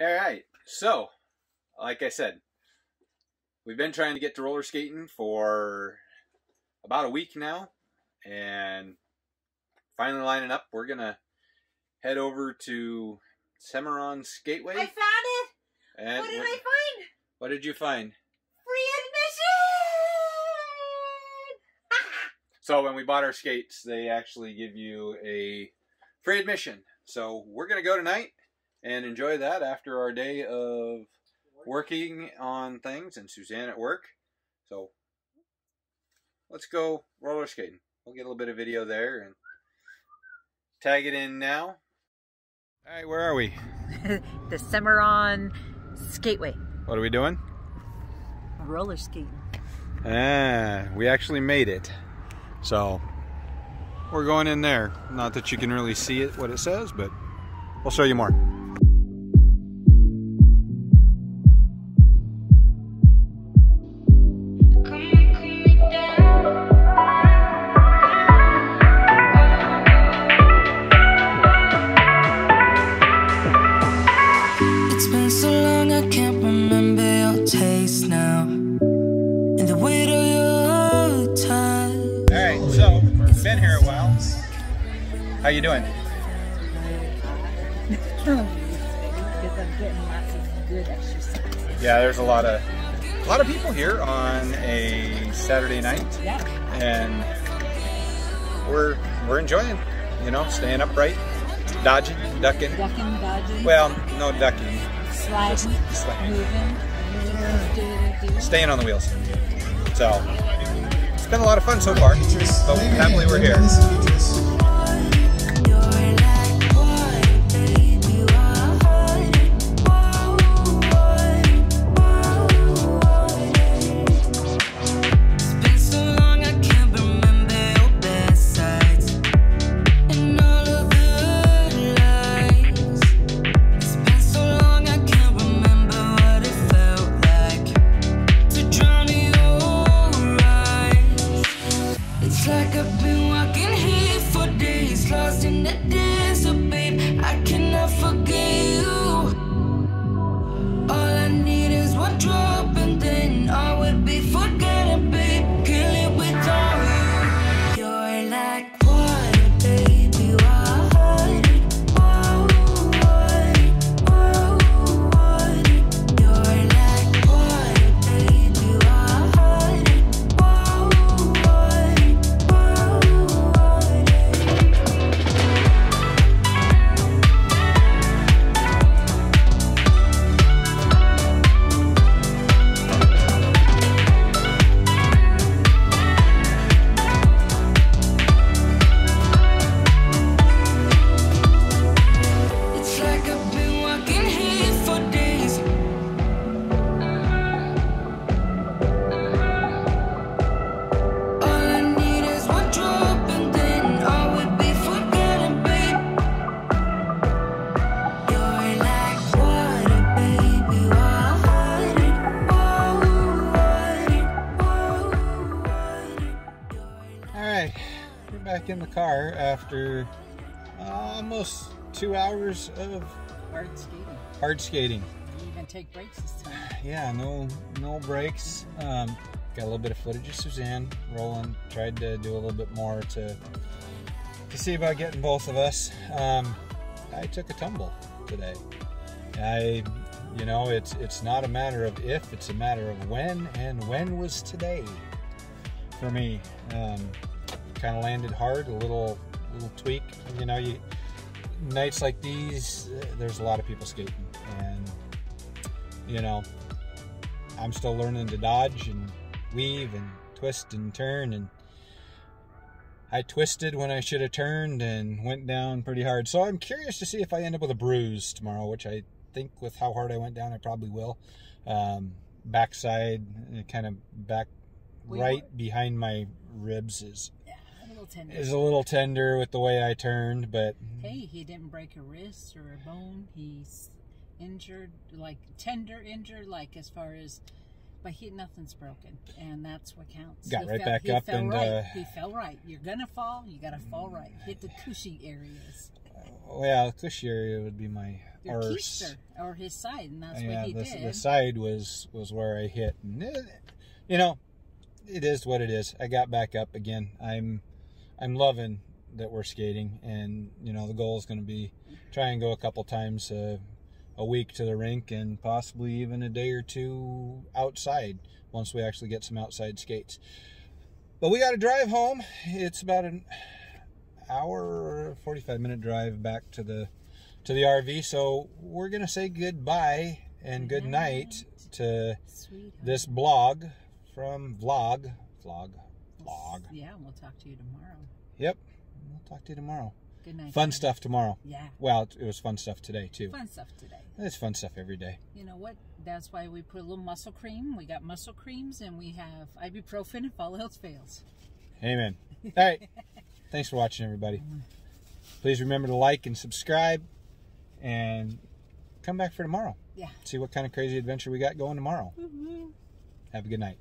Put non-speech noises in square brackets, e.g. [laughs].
All right. So, like I said, we've been trying to get to roller skating for about a week now, and finally lining up. We're gonna head over to Cimarron Skateway. I found it. and what did what, I find? what did you find? Free admission. [laughs] So when we bought our skates, they actually give you a free admission. So we're gonna go tonight and enjoy that after our day of working on things and Suzanne at work. So let's go roller skating. We'll get a little bit of video there and tag it in now. All right, where are we? [laughs] the Cimarron Skateway. What are we doing? Roller skating. Ah, we actually made it. So we're going in there. Not that you can really see it, what it says, but we'll show you more. Been here a while. How you doing? Because I'm getting lots of good exercise. Yeah, there's a lot of a lot of people here on a Saturday night, Yeah. and we're we're enjoying. You know, staying upright, dodging, ducking. Ducking, dodging, Well, no ducking, sliding, just sliding. moving. Staying on the wheels. So it's been a lot of fun so far. But happily we're here. Like I've been back in the car after uh, almost two hours of Hard skating. hard skating. You even take breaks this time. Yeah, no no breaks. Um, got a little bit of footage of Suzanne rolling. Tried to do a little bit more to to see about getting both of us. Um, I took a tumble today. I, you know, it's it's not a matter of if, it's a matter of when, and when was today for me. Um, kind of landed hard, a little little tweak. You know, you nights like these, there's a lot of people skating, and you know, I'm still learning to dodge and weave and twist and turn and I twisted when I should have turned and went down pretty hard. So I'm curious to see if I end up with a bruise tomorrow, which I think with how hard I went down, I probably will. Um, backside, kind of back right behind my ribs is little tender. is a little tender with the way I turned, but Hey, he didn't break a wrist or a bone. He's injured, like tender injured, like as far as, but he nothing's broken, and that's what counts. Got He right fell- back up and, right. uh, he fell right. You're gonna fall. You gotta fall right. Hit the cushy areas. Well, cushy area would be my Your arse. keister or his side, and that's yeah, what he the, did. the side was was where I hit, and it, you know, it is what it is. I got back up again. I'm I'm loving that we're skating, and you know the goal is going to be try and go a couple times a, a week to the rink, and possibly even a day or two outside once we actually get some outside skates. But we got to drive home. It's about an hour, forty five minute drive back to the to the RV. So we're gonna say goodbye and good Good night night. to Sweetheart. this blog from vlog vlog vlog. Yeah, we'll talk to you tomorrow. Yep. We'll talk to you tomorrow. Good night. Fun guys. stuff tomorrow. Yeah, Well, it- was fun stuff today too. fun stuff today. It's fun stuff every day. You know what? That's why we put a little muscle cream. We got muscle creams, and we have ibuprofen if all else fails. Amen. All right. [laughs] Thanks for watching, everybody. Mm-hmm. Please remember to like and subscribe, and come back for tomorrow. Yeah. See what kind of crazy adventure we got going tomorrow. Woo-hoo. Have a good night.